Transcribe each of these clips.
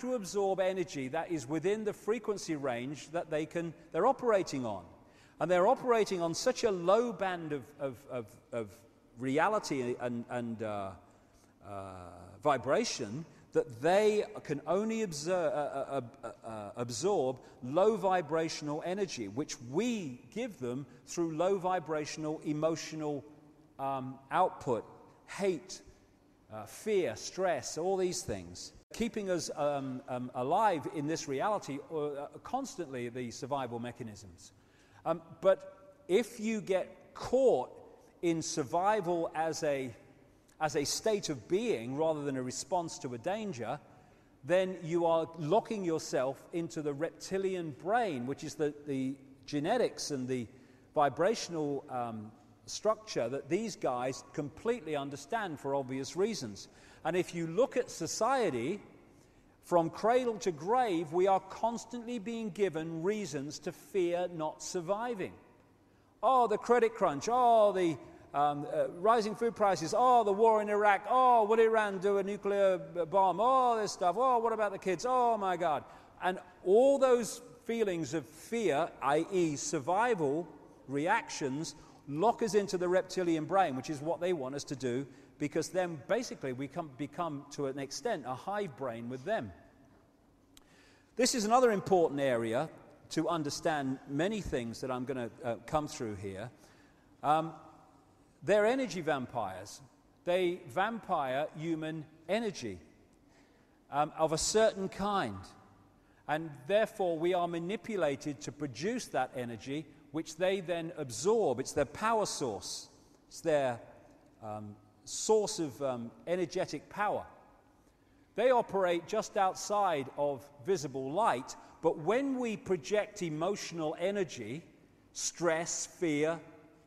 to absorb energy that is within the frequency range that they can, they're operating on. And they're operating on such a low band of, of, of, of reality and, and uh, uh, vibration that they can only observe, uh, uh, uh, uh, absorb low vibrational energy, which we give them through low vibrational emotional um, output, hate, fear, stress, all these things. Keeping us um, um, alive in this reality constantly the survival mechanisms. Um, but if you get caught in survival as a as a state of being rather than a response to a danger, then you are locking yourself into the reptilian brain, which is the, the genetics and the vibrational um, structure that these guys completely understand for obvious reasons. And if you look at society, from cradle to grave, we are constantly being given reasons to fear not surviving. Oh, the credit crunch. Oh, the um, uh, rising food prices, oh, the war in Iraq, oh, would Iran do a nuclear bomb, oh, this stuff, oh, what about the kids, oh my God. And all those feelings of fear, i.e., survival reactions, lock us into the reptilian brain, which is what they want us to do, because then basically we come, become, to an extent, a hive brain with them. This is another important area to understand many things that I'm going to uh, come through here. Um, they're energy vampires. They vampire human energy um, of a certain kind. And therefore, we are manipulated to produce that energy, which they then absorb. It's their power source, it's their um, source of um, energetic power. They operate just outside of visible light, but when we project emotional energy, stress, fear,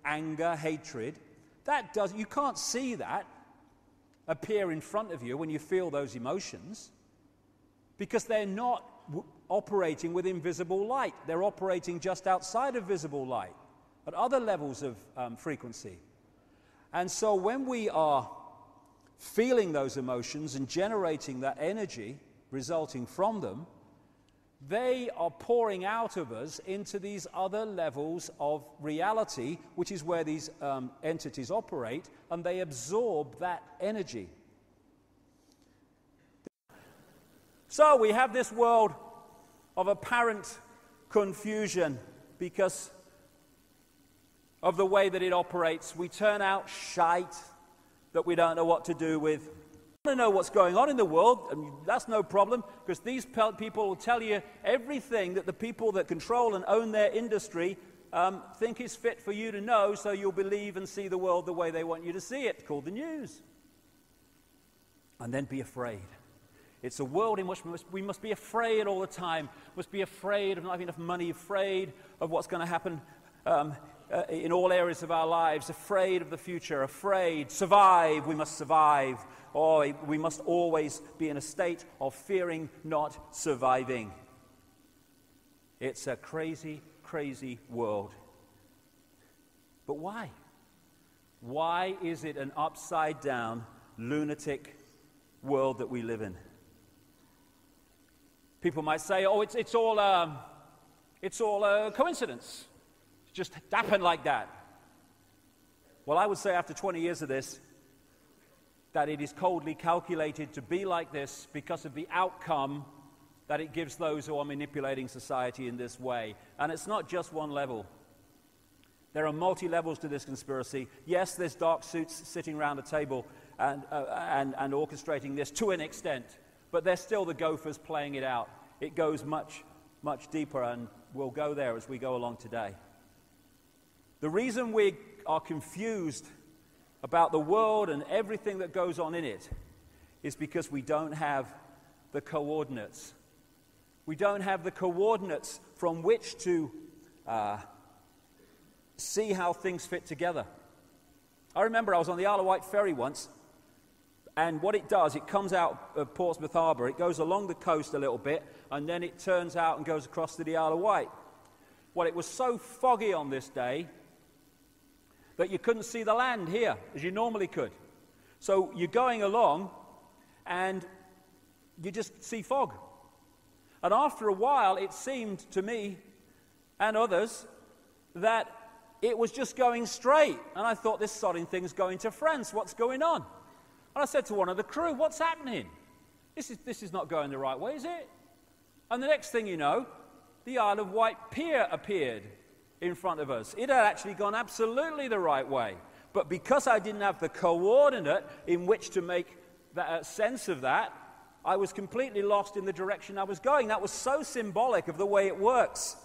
anger, hatred, that does, you can't see that appear in front of you when you feel those emotions because they're not operating with invisible light. They're operating just outside of visible light at other levels of um, frequency. And so when we are feeling those emotions and generating that energy resulting from them, they are pouring out of us into these other levels of reality, which is where these um, entities operate, and they absorb that energy. So we have this world of apparent confusion because of the way that it operates. We turn out shite that we don't know what to do with You want to know what's going on in the world, and that's no problem because these people will tell you everything that the people that control and own their industry um, think is fit for you to know, so you'll believe and see the world the way they want you to see it, called the news. And then be afraid. It's a world in which we must, we must be afraid all the time, must be afraid of not having enough money, afraid of what's going to happen um, uh, in all areas of our lives, afraid of the future, afraid, survive, we must survive, or we must always be in a state of fearing not surviving. It's a crazy, crazy world. But why? Why is it an upside down, lunatic world that we live in? People might say, oh, it's, it's all, um, it's all a coincidence It just happened like that. Well, I would say after 20 years of this, that it is coldly calculated to be like this because of the outcome that it gives those who are manipulating society in this way. And it's not just one level. There are multi levels to this conspiracy. Yes, there's dark suits sitting around a table and, uh, and, and orchestrating this to an extent, but they're still the gophers playing it out. It goes much, much deeper, and we'll go there as we go along today. The reason we are confused about the world and everything that goes on in it is because we don't have the coordinates. We don't have the coordinates from which to uh, see how things fit together. I remember I was on the Isle of Wight ferry once, and what it does, it comes out of Portsmouth Harbour, it goes along the coast a little bit, and then it turns out and goes across to the Isle of Wight. Well, it was so foggy on this day that you couldn't see the land here as you normally could. So you're going along and you just see fog. And after a while, it seemed to me and others that it was just going straight. And I thought, this sodding thing's going to France. What's going on? And I said to one of the crew, What's happening? This is, this is not going the right way, is it? And the next thing you know, the Isle of Wight Pier appeared in front of us. It had actually gone absolutely the right way. But because I didn't have the coordinate in which to make that, uh, sense of that, I was completely lost in the direction I was going. That was so symbolic of the way it works.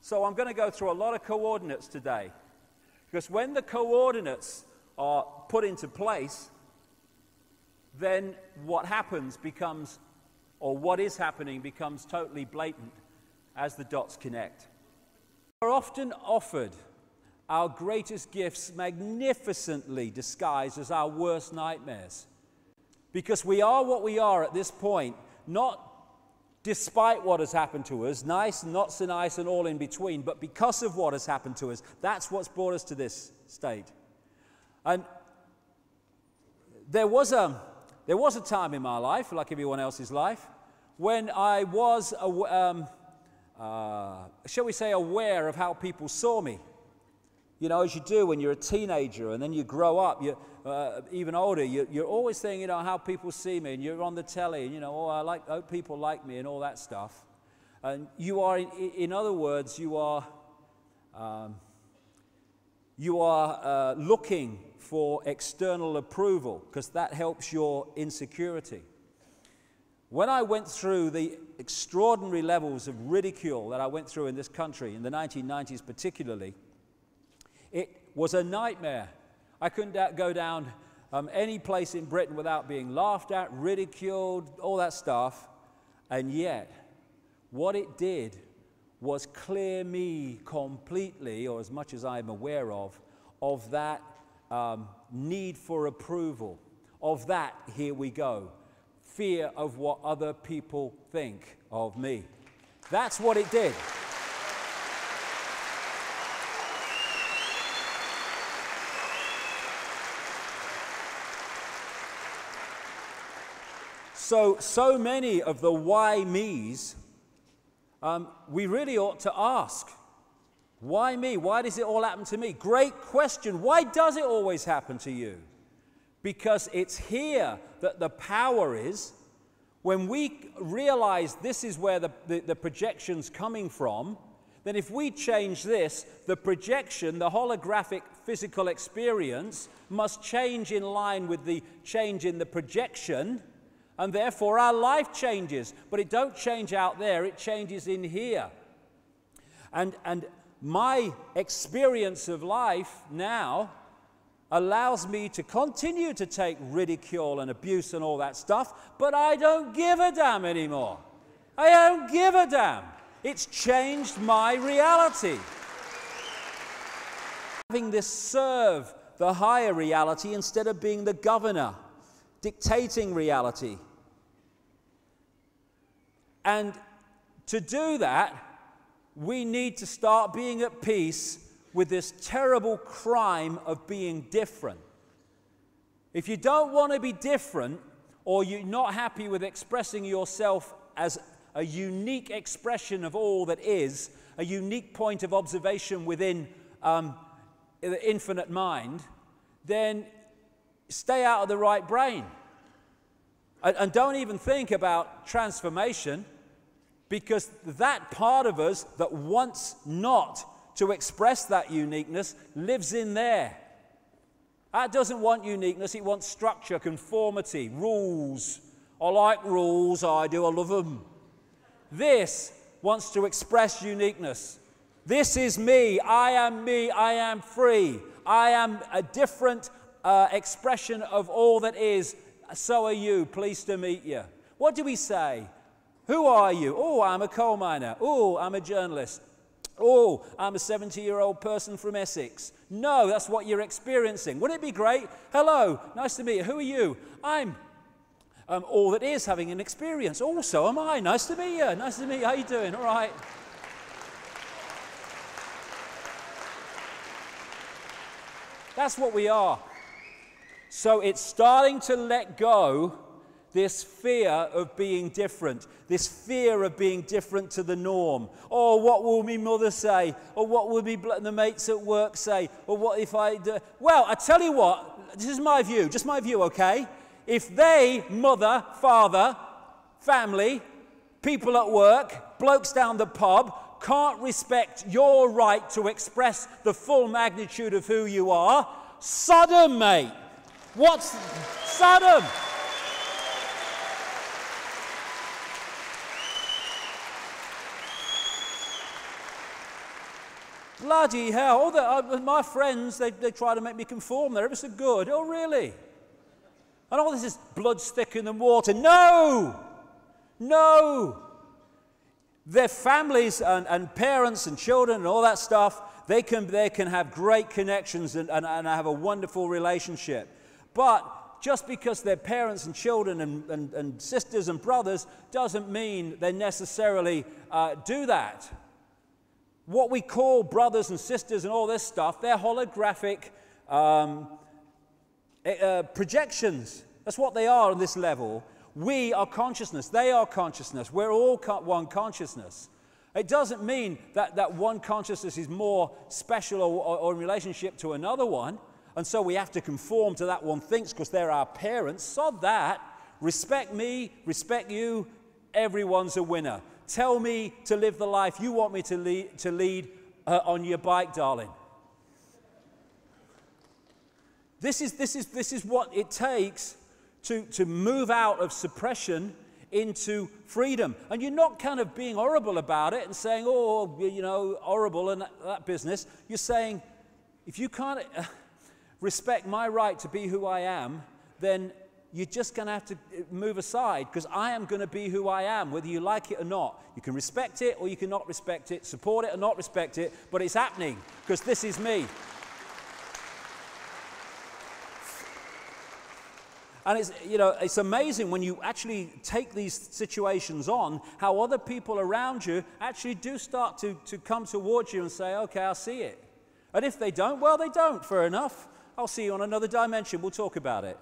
So I'm going to go through a lot of coordinates today. Because when the coordinates are put into place, then what happens becomes, or what is happening becomes totally blatant as the dots connect. We're often offered our greatest gifts magnificently disguised as our worst nightmares. Because we are what we are at this point, not despite what has happened to us, nice, and not so nice, and all in between, but because of what has happened to us. That's what's brought us to this state. And there was a, there was a time in my life, like everyone else's life, when I was, um, uh, shall we say, aware of how people saw me. You know, as you do when you're a teenager and then you grow up, you're uh, even older, you're, you're, always saying, you know, how people see me and you're on the telly and, you know, oh, I like, oh, people like me and all that stuff. And you are, in, in other words, you are, um, you are uh, looking for external approval because that helps your insecurity. When I went through the extraordinary levels of ridicule that I went through in this country, in the 1990s particularly, it was a nightmare. I couldn't go down um, any place in Britain without being laughed at, ridiculed, all that stuff. And yet, what it did was clear me completely, or as much as I'm aware of, of that um, need for approval. Of that, here we go fear of what other people think of me. That's what it did. So, so many of the why me's, um, we really ought to ask. Why me? Why does it all happen to me? Great question. Why does it always happen to you? Because it's here that the power is. When we realize this is where the, the, the projection's coming from, then if we change this, the projection, the holographic physical experience, must change in line with the change in the projection and therefore our life changes. But it don't change out there, it changes in here. And, and my experience of life now allows me to continue to take ridicule and abuse and all that stuff, but I don't give a damn anymore. I don't give a damn. It's changed my reality. Having this serve the higher reality instead of being the governor, dictating reality. And to do that, we need to start being at peace with this terrible crime of being different. If you don't want to be different, or you're not happy with expressing yourself as a unique expression of all that is, a unique point of observation within um, the infinite mind, then stay out of the right brain. And, and don't even think about transformation because that part of us that wants not to express that uniqueness lives in there. That doesn't want uniqueness, it wants structure, conformity, rules. I like rules, I do, I love them. This wants to express uniqueness. This is me, I am me, I am free. I am a different uh, expression of all that is. So are you, pleased to meet you. What do we say? Who are you? Oh, I'm a coal miner. Oh, I'm a journalist. Oh, I'm a 70 year old person from Essex. No, that's what you're experiencing. Wouldn't it be great? Hello, nice to meet you. Who are you? I'm um, all that is having an experience. Oh, so am I. Nice to meet you. Nice to meet you. How you doing? All right. That's what we are. So it's starting to let go this fear of being different, this fear of being different to the norm. Oh, what will my mother say? Or what will me the mates at work say? Or what if I do? Well, I tell you what, this is my view, just my view, okay? If they, mother, father, family, people at work, blokes down the pub, can't respect your right to express the full magnitude of who you are, Sodom, mate. What's Sodom? Bloody hell. All the, uh, my friends, they, they try to make me conform. They're ever so good. Oh, really? And all this is blood thicker than water. No! No! Their families and, and parents and children and all that stuff, they can, they can have great connections and, and, and have a wonderful relationship. But just because they're parents and children and, and, and sisters and brothers doesn't mean they necessarily uh, do that. What we call brothers and sisters and all this stuff, they're holographic um, eh, uh, projections. That's what they are on this level. We are consciousness, they are consciousness. We're all one consciousness. It doesn't mean that, that one consciousness is more special or, or, or in relationship to another one. And so we have to conform to that one thinks because they're our parents. Sod that. Respect me, respect you. Everyone's a winner. Tell me to live the life you want me to lead, to lead uh, on your bike, darling. This is, this, is, this is what it takes to, to move out of suppression into freedom. And you're not kind of being horrible about it and saying, oh, you know, horrible and that, that business. You're saying, if you can't uh, respect my right to be who I am, then you're just going to have to uh, move aside because I am going to be who I am, whether you like it or not. You can respect it or you cannot respect it, support it or not respect it, but it's happening because this is me. And it's, you know, it's amazing when you actually take these situations on, how other people around you actually do start to, to come towards you and say, okay, I'll see it. And if they don't, well, they don't. Fair enough. I'll see you on another dimension. We'll talk about it.